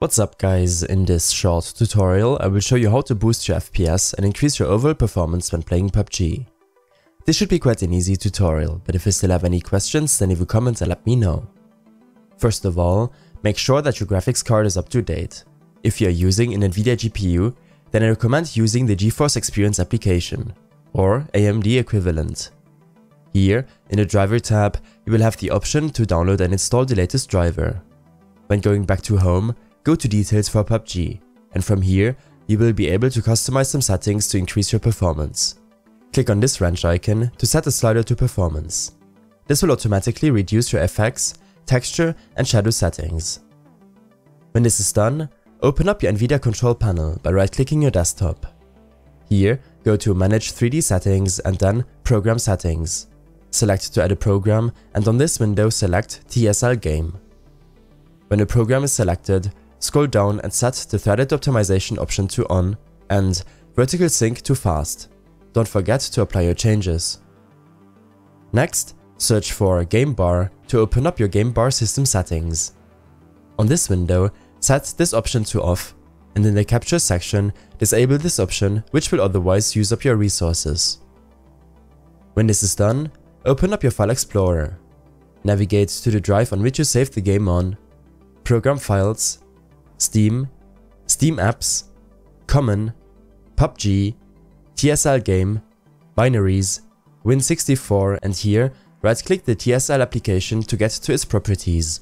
What's up guys, in this short tutorial I will show you how to boost your FPS and increase your overall performance when playing PUBG. This should be quite an easy tutorial, but if you still have any questions then leave a comment and let me know. First of all, make sure that your graphics card is up to date. If you are using an Nvidia GPU, then I recommend using the GeForce Experience application, or AMD equivalent. Here, in the driver tab, you will have the option to download and install the latest driver. When going back to home, go to details for PUBG, and from here, you will be able to customize some settings to increase your performance. Click on this wrench icon to set the slider to performance. This will automatically reduce your FX, texture and shadow settings. When this is done, open up your NVIDIA control panel by right-clicking your desktop. Here, go to Manage 3D Settings and then Program Settings. Select to add a program and on this window select TSL Game. When a program is selected, scroll down and set the threaded optimization option to on and vertical sync to fast. Don't forget to apply your changes. Next, search for Game Bar to open up your Game Bar system settings. On this window, set this option to off and in the capture section, disable this option which will otherwise use up your resources. When this is done, open up your File Explorer. Navigate to the drive on which you saved the game on, Program Files, Steam, Steam Apps, Common, PUBG, TSL Game, Binaries, Win64 and here right-click the TSL application to get to its properties.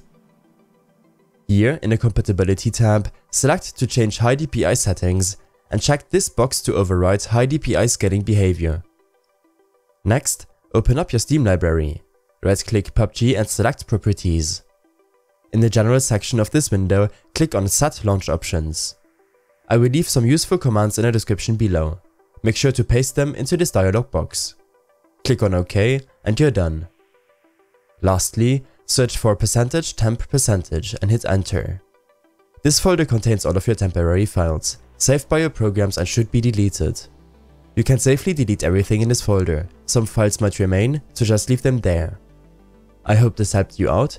Here, in the Compatibility tab, select to change high DPI settings and check this box to override high DPI scaling behavior. Next, open up your Steam library. Right-click PUBG and select Properties. In the General section of this window, click on Set Launch Options. I will leave some useful commands in the description below. Make sure to paste them into this dialog box. Click on OK and you're done. Lastly, search for percentage temp percentage and hit enter. This folder contains all of your temporary files, saved by your programs and should be deleted. You can safely delete everything in this folder, some files might remain, so just leave them there. I hope this helped you out